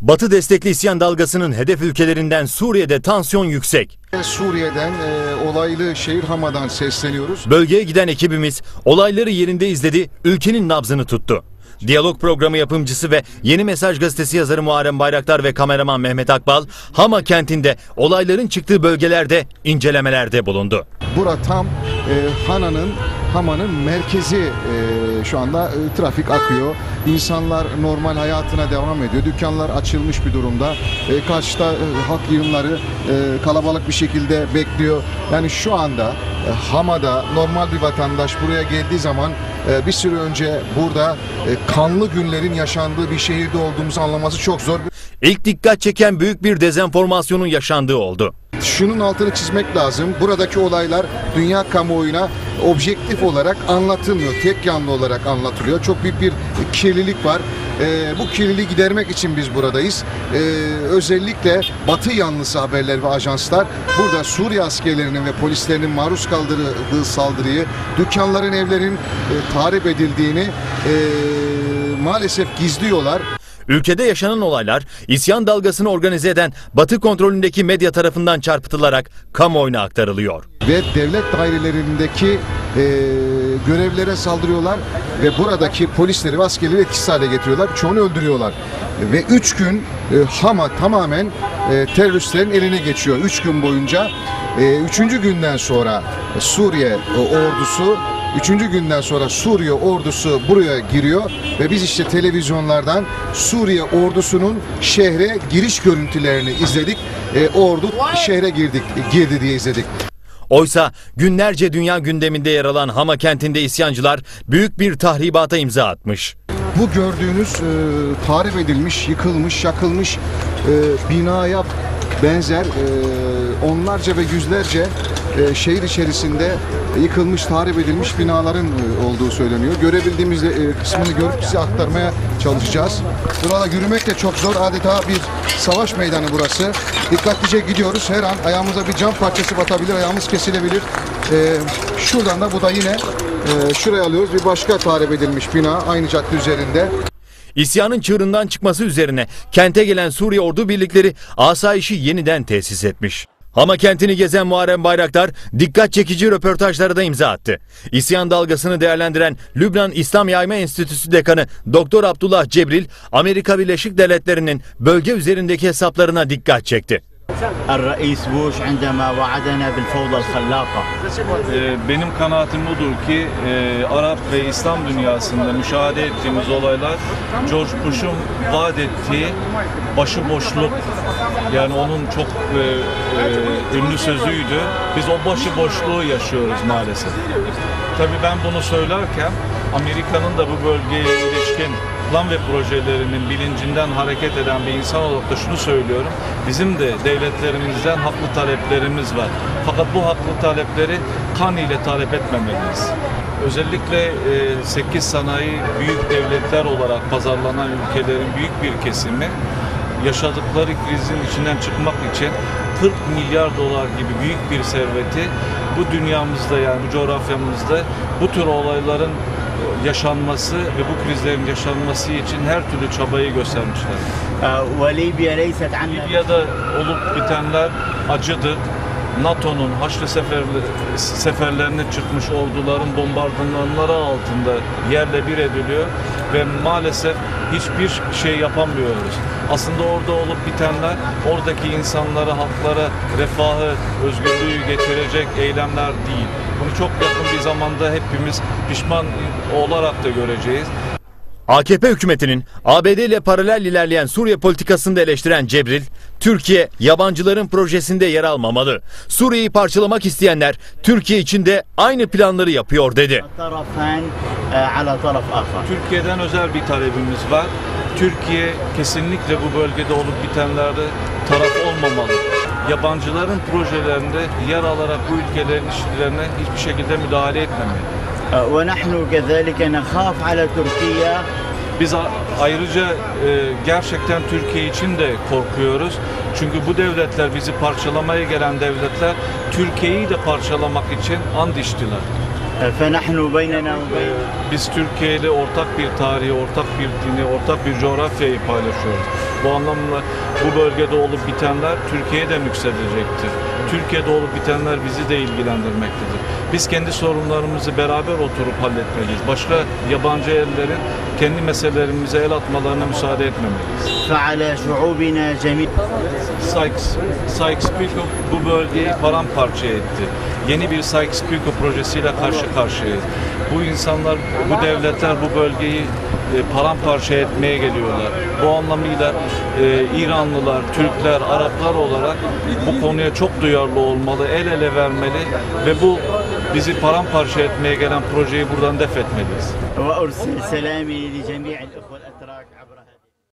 Batı destekli isyan dalgasının hedef ülkelerinden Suriye'de tansiyon yüksek. Suriye'den e, olaylı şehir Hama'dan sesleniyoruz. Bölgeye giden ekibimiz olayları yerinde izledi, ülkenin nabzını tuttu. Diyalog programı yapımcısı ve Yeni Mesaj gazetesi yazarı Muharrem Bayraktar ve kameraman Mehmet Akbal, Hama kentinde olayların çıktığı bölgelerde incelemelerde bulundu. Bura tam e, Hana'nın, Hama'nın merkezi e, şu anda e, trafik akıyor. İnsanlar normal hayatına devam ediyor. Dükkanlar açılmış bir durumda. E, karşıda e, halk yığınları e, kalabalık bir şekilde bekliyor. Yani şu anda Hama'da normal bir vatandaş buraya geldiği zaman bir süre önce burada kanlı günlerin yaşandığı bir şehirde olduğumuzu anlaması çok zor. İlk dikkat çeken büyük bir dezenformasyonun yaşandığı oldu. Şunun altını çizmek lazım. Buradaki olaylar dünya kamuoyuna objektif olarak anlatılmıyor. Tek yanlı olarak anlatılıyor. Çok büyük bir kirlilik var. Ee, bu kirliliği gidermek için biz buradayız. Ee, özellikle Batı yanlısı haberler ve ajanslar burada Suriye askerlerinin ve polislerinin maruz kaldırdığı saldırıyı, dükkanların, evlerin e, tahrip edildiğini e, maalesef gizliyorlar. Ülkede yaşanan olaylar isyan dalgasını organize eden Batı kontrolündeki medya tarafından çarpıtılarak kamuoyuna aktarılıyor. ve devlet dairelerindeki e, görevlere saldırıyorlar ve buradaki polisleri ve askerleri etkisiz hale getiriyorlar. Çoğunu öldürüyorlar. Ve üç gün e, Hama tamamen e, teröristlerin eline geçiyor. Üç gün boyunca. E, üçüncü günden sonra Suriye e, ordusu Üçüncü günden sonra Suriye ordusu buraya giriyor ve biz işte televizyonlardan Suriye ordusunun şehre giriş görüntülerini izledik. E, ordu şehre girdik, girdi diye izledik. Oysa günlerce dünya gündeminde yer alan Hama kentinde isyancılar büyük bir tahribata imza atmış. Bu gördüğünüz e, tahrip edilmiş, yıkılmış, yakılmış e, binaya benzer e, onlarca ve yüzlerce e, şehir içerisinde yıkılmış, tahrip edilmiş binaların e, olduğu söyleniyor. Görebildiğimiz e, kısmını görüp size aktarmaya çalışacağız. Burada yürümek de çok zor. Adeta bir savaş meydanı burası. Dikkatlice gidiyoruz. Her an ayağımıza bir cam parçası batabilir, ayağımız kesilebilir. Şuradan da bu da yine şuraya alıyoruz. Bir başka tahrip edilmiş bina aynı cadde üzerinde. İsyanın çığırından çıkması üzerine kente gelen Suriye ordu birlikleri asayişi yeniden tesis etmiş. Hama kentini gezen Muharrem Bayraktar dikkat çekici röportajlara da imza attı. İsyan dalgasını değerlendiren Lübnan İslam Yayma Enstitüsü Dekanı Doktor Abdullah Cebril, Amerika Birleşik Devletleri'nin bölge üzerindeki hesaplarına dikkat çekti. الرئيس بوش عندما وعدنا بالفوضى الخلاقة Ee, Benim kanaatim budur ki e, Arap ve İslam dünyasında müşahede ettiğimiz olaylar George Bush'un vaat ettiği başıboşluk yani onun çok e, e, ünlü sözüydü. Biz o başıboşluğu yaşıyoruz maalesef. Tabii ben bunu söylerken Amerika'nın da bu bölgeye ilişkin plan ve projelerinin bilincinden hareket eden bir insan olarak da şunu söylüyorum. Bizim de devletlerimizden haklı taleplerimiz var. Fakat bu haklı talepleri kan ile talep etmemeliyiz. Özellikle 8 sanayi büyük devletler olarak pazarlanan ülkelerin büyük bir kesimi yaşadıkları krizin içinden çıkmak için 40 milyar dolar gibi büyük bir serveti bu dünyamızda yani bu coğrafyamızda bu tür olayların yaşanması ve bu krizlerin yaşanması için her türlü çabayı göstermişler. Libya'da olup bitenler acıdır. NATO'nun Haçlı seferli, seferlerine çıkmış orduların bombardımanları altında yerle bir ediliyor ve maalesef hiçbir şey yapamıyoruz. Aslında orada olup bitenler oradaki insanlara, halklara refahı, özgürlüğü getirecek eylemler değil. Bunu çok yakın bir zamanda hepimiz pişman olarak da göreceğiz. AKP hükümetinin ABD ile paralel ilerleyen Suriye politikasını da eleştiren Cebril, Türkiye yabancıların projesinde yer almamalı. Suriye'yi parçalamak isteyenler Türkiye için de aynı planları yapıyor dedi. Türkiye'den özel bir talebimiz var. Türkiye kesinlikle bu bölgede olup bitenlerde taraf olmamalı. Yabancıların projelerinde yer alarak bu ülkelerin işlerine hiçbir şekilde müdahale etmemeli. آه، ونحن كذلك نخاف على تركيا Biz a- ayrıca e, gerçekten Türkiye için de korkuyoruz. Çünkü bu devletler bizi parçalamaya gelen devletler Türkiye'yi de parçalamak için and içtiler. فنحن بيننا وبين Biz Türkiye ile ortak bir tarihi, ortak bir dini, ortak bir coğrafyayı paylaşıyoruz. Bu anlamda bu bölgede olup bitenler Türkiye'ye de nüksedecektir. Türkiye'de olup bitenler bizi de ilgilendirmektedir. Biz kendi sorunlarımızı beraber oturup halletmeliyiz. Başka yabancı ellerin kendi meselelerimize el atmalarına müsaade etmemeliyiz. فعلى شعوبنا جميع Sykes, Sykes-Picot bu bölgeyi paramparça etti. Yeni bir Sykes-Picot projesiyle karşı karşıyayız. Bu insanlar, bu devletler bu bölgeyi e, paramparça etmeye geliyorlar. Bu anlamıyla e, İranlılar, Türkler, Araplar olarak bu konuya çok duyarlı olmalı, el ele vermeli ve bu bizi paramparça etmeye gelen projeyi buradan def etmeliyiz. وأرسل سلامي لجميع الأخوة الأتراك